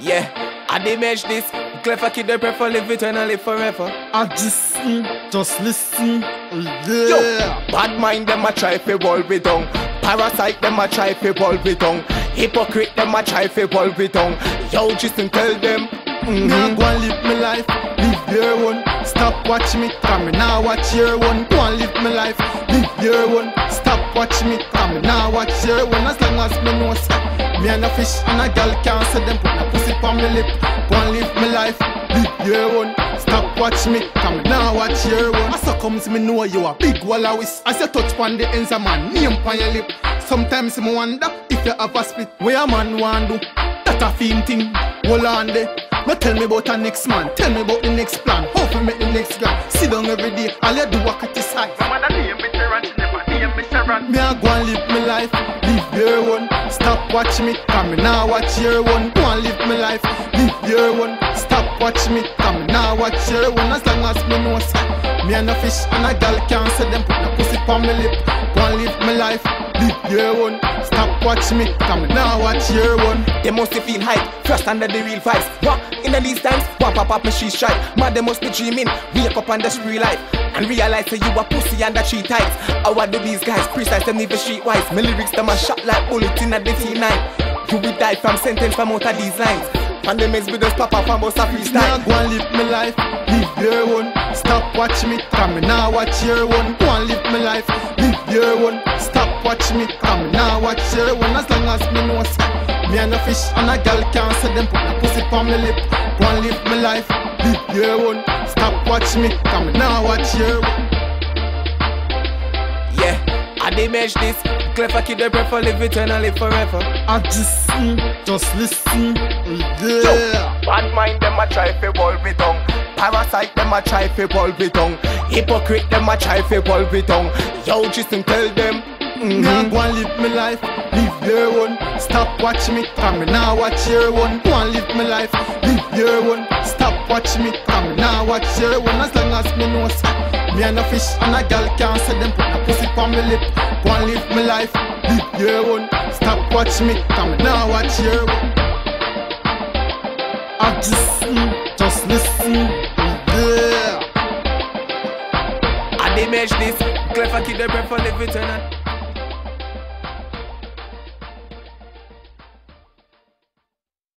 Yeah, I Dimej this. Clever kid, they prefer live eternally forever. I just, mm, just listen. Yo, bad mind them a try fi wall we down. Parasite them a try fi wall we down. Hypocrite them a try fi wall we down. Yo, just and tell them. A mhm. go and live my life, live your one. Stop watch me, come now watch your one. Go and live my life, live your one. Stop watch me, come now watch your one. As long as me know me and a fish and a gal can't say them put a pussy on me lip. Go and live my life, live your one. Stop watch me, come now watch your one. As so comes me know you a big wallowis. As you touch on the ends of man, name on your lip. Sometimes me wonder if you have a split. Where a man want do that a fiend thing. Hold on there. No tell me about a next man. Tell me about the next plan. How to make the next grand. Sit down every day. All you do a criticize. My life, live your one. Stop watch me, come now watch your one. Go and live my life, live your one. Stop watch me, come now watch your one. As long as me know me and a fish and a gal can't say them put a pussy on my lip. Go and live my life, live your one. Stop watch me, come now watch your one. They must be feel hype, first under the real vibes. What in the these times? What pop up she strike. Mad they must be dreaming. Wake up on the street life and realize that you a pussy and the tree tights. How I do these guys precise them even streetwise. My lyrics them a shot like bullet in a the T9. You will die from sentence from out of these lines. Pandemics with us pop up and bust a freestyle. go and live my life, live your one. Stop watch me, come now watch your one. Go and live my life, live your one. Stop watch me, come me now watch your one. As long as me know say, me and a fish and a gal can't say them put a pussy on my lip. Go and live my life, live your one. Stop watch me, come now watch your one. Yeah, I Dimej this. Clever kid, they prefer live eternally forever. I just, mm, just listen, Yo, bad mind them a try fi wall we down. Parasite them a try fi wall we down. Hypocrite them a try fi wall we down. Yo, just and tell them. Me a mhm. go and live my life, live your one. Stop watch me, come now watch your one. Go and live my life, live your one. Stop watch me, come now watch your one. As long as me know say, me and a fish and a gal can't say them put a pussy on my lip. Go and live my life, live your one. Stop watch me, come now watch your one. I just, mm, just listen, yeah. I Dimej this. Clever kid, they prefer live eternal.